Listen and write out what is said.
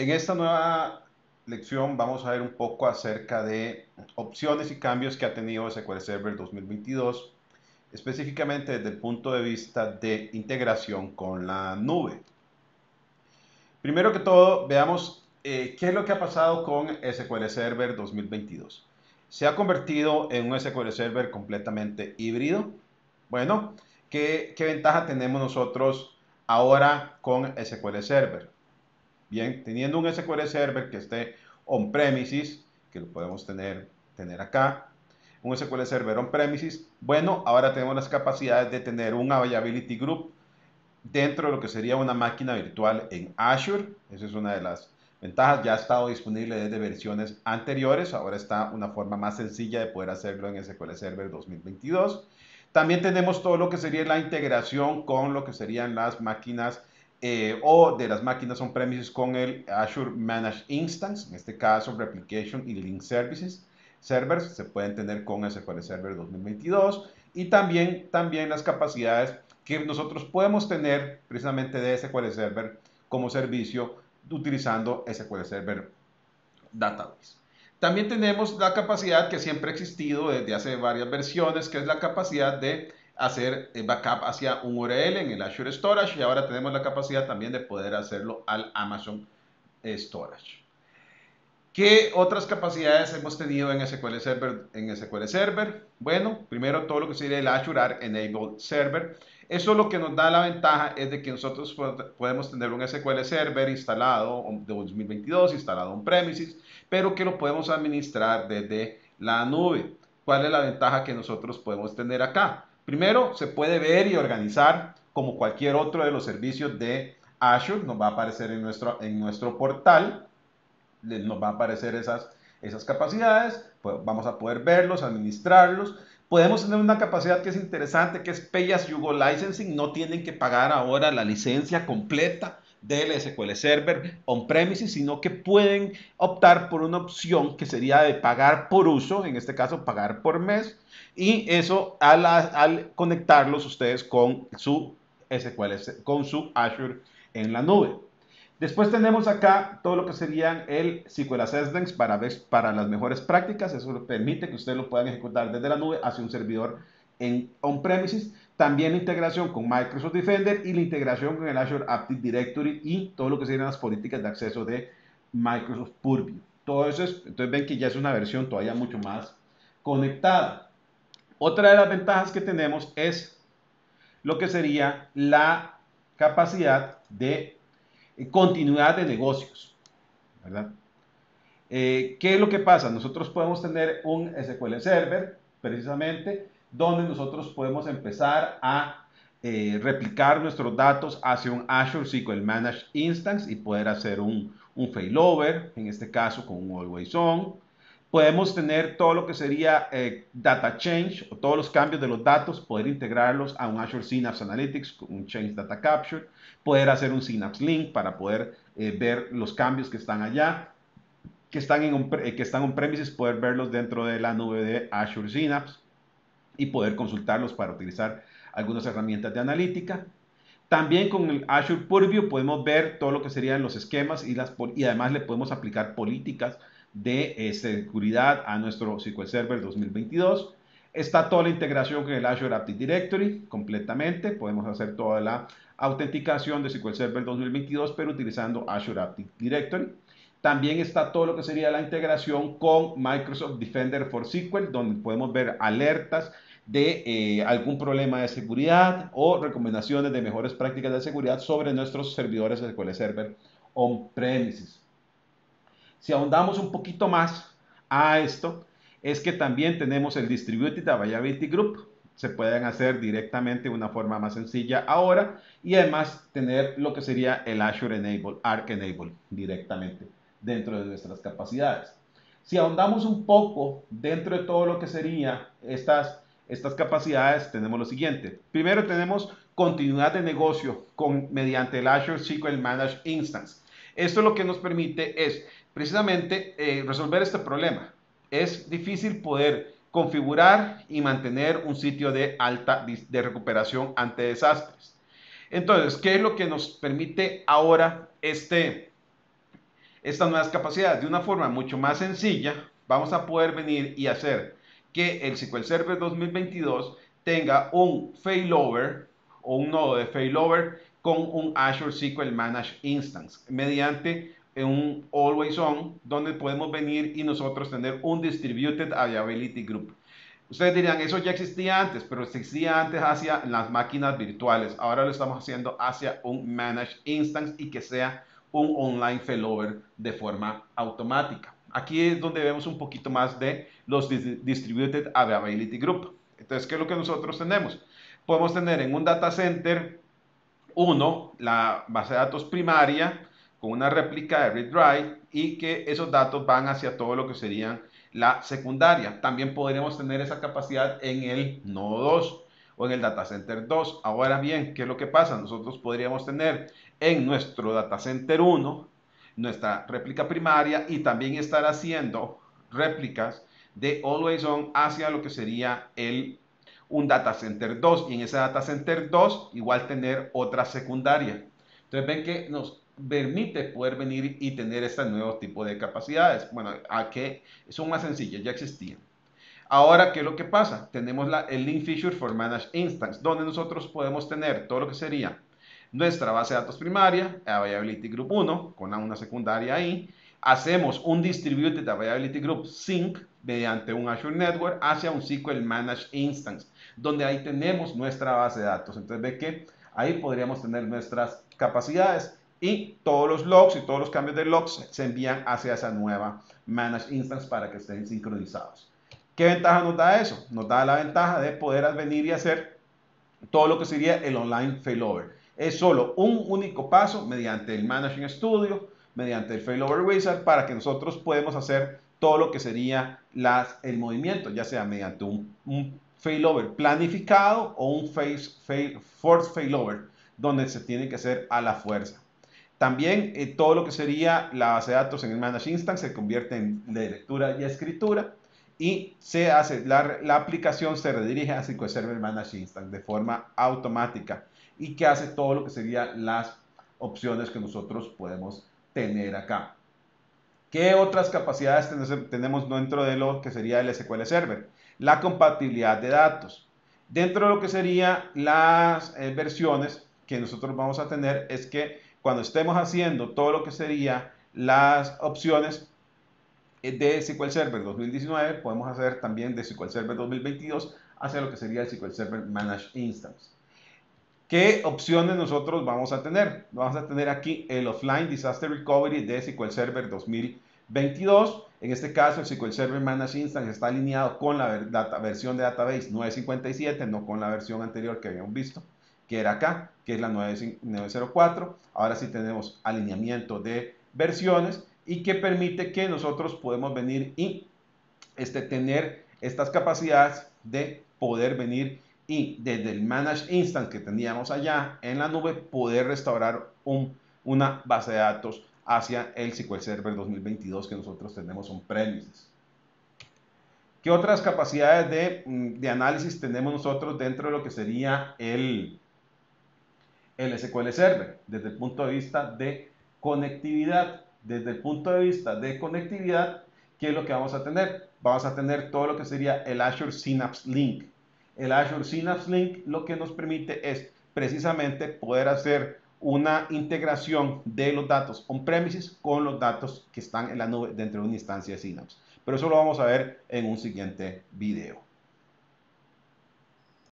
En esta nueva lección vamos a ver un poco acerca de opciones y cambios que ha tenido SQL Server 2022, específicamente desde el punto de vista de integración con la nube. Primero que todo, veamos eh, qué es lo que ha pasado con SQL Server 2022. Se ha convertido en un SQL Server completamente híbrido. Bueno, ¿qué, qué ventaja tenemos nosotros ahora con SQL Server? Bien, teniendo un SQL Server que esté on-premises, que lo podemos tener, tener acá, un SQL Server on-premises, bueno, ahora tenemos las capacidades de tener un Availability Group dentro de lo que sería una máquina virtual en Azure. Esa es una de las ventajas. Ya ha estado disponible desde versiones anteriores. Ahora está una forma más sencilla de poder hacerlo en SQL Server 2022. También tenemos todo lo que sería la integración con lo que serían las máquinas eh, o de las máquinas on-premises con el Azure Managed Instance, en este caso Replication y Link Services. Servers se pueden tener con SQL Server 2022 y también, también las capacidades que nosotros podemos tener precisamente de SQL Server como servicio utilizando SQL Server Database. También tenemos la capacidad que siempre ha existido desde hace varias versiones, que es la capacidad de hacer eh, backup hacia un URL en el Azure Storage y ahora tenemos la capacidad también de poder hacerlo al Amazon Storage. ¿Qué otras capacidades hemos tenido en SQL Server? En SQL Server? Bueno, primero todo lo que sería el Azure Enable Server. Eso lo que nos da la ventaja es de que nosotros podemos tener un SQL Server instalado de 2022, instalado en premises, pero que lo podemos administrar desde la nube. ¿Cuál es la ventaja que nosotros podemos tener acá? Primero, se puede ver y organizar como cualquier otro de los servicios de Azure. Nos va a aparecer en nuestro, en nuestro portal. Nos va a aparecer esas, esas capacidades. Pues vamos a poder verlos, administrarlos. Podemos tener una capacidad que es interesante, que es Pay as you go licensing. No tienen que pagar ahora la licencia completa del SQL Server on-premises, sino que pueden optar por una opción que sería de pagar por uso, en este caso pagar por mes, y eso al, al conectarlos ustedes con su SQL, con su Azure en la nube. Después tenemos acá todo lo que serían el SQL Assessments para, para las mejores prácticas. Eso permite que ustedes lo puedan ejecutar desde la nube hacia un servidor en on-premises. También la integración con Microsoft Defender y la integración con el Azure Active Directory y todo lo que serían las políticas de acceso de Microsoft Purview. Todo eso es, entonces ven que ya es una versión todavía mucho más conectada. Otra de las ventajas que tenemos es lo que sería la capacidad de continuidad de negocios. ¿verdad? Eh, ¿Qué es lo que pasa? Nosotros podemos tener un SQL Server, precisamente, donde nosotros podemos empezar a eh, replicar nuestros datos hacia un Azure SQL Managed Instance y poder hacer un, un failover, en este caso con un Always On. Podemos tener todo lo que sería eh, data change o todos los cambios de los datos, poder integrarlos a un Azure Synapse Analytics, un Change Data Capture, poder hacer un Synapse Link para poder eh, ver los cambios que están allá, que están en que están on premises, poder verlos dentro de la nube de Azure Synapse y poder consultarlos para utilizar algunas herramientas de analítica. También con el Azure Purview podemos ver todo lo que serían los esquemas y, las, y además le podemos aplicar políticas de eh, seguridad a nuestro SQL Server 2022. Está toda la integración con el Azure Active Directory completamente. Podemos hacer toda la autenticación de SQL Server 2022, pero utilizando Azure Active Directory. También está todo lo que sería la integración con Microsoft Defender for SQL, donde podemos ver alertas de eh, algún problema de seguridad o recomendaciones de mejores prácticas de seguridad sobre nuestros servidores SQL Server on-premises. Si ahondamos un poquito más a esto, es que también tenemos el Distributed Availability Group. Se pueden hacer directamente de una forma más sencilla ahora y además tener lo que sería el Azure Enable, Arc Enable directamente dentro de nuestras capacidades. Si ahondamos un poco dentro de todo lo que sería estas, estas capacidades, tenemos lo siguiente. Primero tenemos continuidad de negocio con, mediante el Azure SQL Managed Instance. Esto lo que nos permite es precisamente eh, resolver este problema. Es difícil poder configurar y mantener un sitio de alta de recuperación ante desastres. Entonces, ¿qué es lo que nos permite ahora este, estas nuevas capacidades de una forma mucho más sencilla, vamos a poder venir y hacer que el SQL Server 2022 tenga un failover o un nodo de failover con un Azure SQL Managed Instance mediante un Always On donde podemos venir y nosotros tener un Distributed Availability Group. Ustedes dirían, eso ya existía antes, pero existía antes hacia las máquinas virtuales. Ahora lo estamos haciendo hacia un Managed Instance y que sea un online failover de forma automática. Aquí es donde vemos un poquito más de los Distributed Availability Group. Entonces, ¿qué es lo que nosotros tenemos? Podemos tener en un data center uno, la base de datos primaria con una réplica de read write y que esos datos van hacia todo lo que serían la secundaria. También podríamos tener esa capacidad en el nodo 2 o en el data center 2. Ahora bien, ¿qué es lo que pasa? Nosotros podríamos tener en nuestro data center 1 nuestra réplica primaria y también estar haciendo réplicas de always on hacia lo que sería el un data center 2 y en ese data center 2 igual tener otra secundaria. Entonces ven que nos permite poder venir y tener este nuevo tipo de capacidades. Bueno, a que son más sencillas, ya existían. Ahora, ¿qué es lo que pasa? Tenemos la, el link feature for managed instance, donde nosotros podemos tener todo lo que sería nuestra base de datos primaria, Availability Group 1, con una secundaria ahí. Hacemos un Distributed Availability Group Sync mediante un Azure Network hacia un SQL Managed Instance, donde ahí tenemos nuestra base de datos. Entonces ve que ahí podríamos tener nuestras capacidades y todos los logs y todos los cambios de logs se envían hacia esa nueva Managed Instance para que estén sincronizados. ¿Qué ventaja nos da eso? Nos da la ventaja de poder venir y hacer todo lo que sería el online failover. Es solo un único paso mediante el Managing Studio, mediante el Failover Wizard, para que nosotros podamos hacer todo lo que sería las, el movimiento, ya sea mediante un, failover planificado o un face, fail, force failover, donde se tiene que hacer a la fuerza. También eh, todo lo que sería la base de datos en el Manage Instance se convierte en de lectura y escritura y se hace, la, la aplicación se redirige a SQL Server Manage Instance de forma automática y que hace todo lo que serían las opciones que nosotros podemos tener acá. ¿Qué otras capacidades tenemos dentro de lo que sería el SQL Server? La compatibilidad de datos. Dentro de lo que serían las eh, versiones que nosotros vamos a tener es que cuando estemos haciendo todo lo que sería las opciones de SQL Server 2019, podemos hacer también de SQL Server 2022 hacia lo que sería el SQL Server Managed Instance. ¿Qué opciones nosotros vamos a tener? Vamos a tener aquí el Offline Disaster Recovery de SQL Server 2022. En este caso, el SQL Server Managed Instance está alineado con la versión de Database 957, no con la versión anterior que habíamos visto que era acá, que es la 904. Ahora sí tenemos alineamiento de versiones y que permite que nosotros podemos venir y este, tener estas capacidades de poder venir y desde el Manage Instance que teníamos allá en la nube, poder restaurar un, una base de datos hacia el SQL Server 2022 que nosotros tenemos on-premises. ¿Qué otras capacidades de, mm, de, análisis tenemos nosotros dentro de lo que sería el, el SQL Server desde el punto de vista de conectividad. Desde el punto de vista de conectividad, ¿qué es lo que vamos a tener? Vamos a tener todo lo que sería el Azure Synapse Link. El Azure Synapse Link lo que nos permite es precisamente poder hacer una integración de los datos on-premises con los datos que están en la nube dentro de una instancia de Synapse. Pero eso lo vamos a ver en un siguiente video.